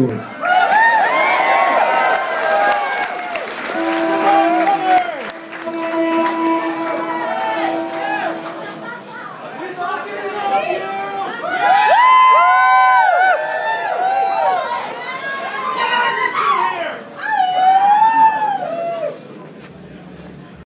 Oh.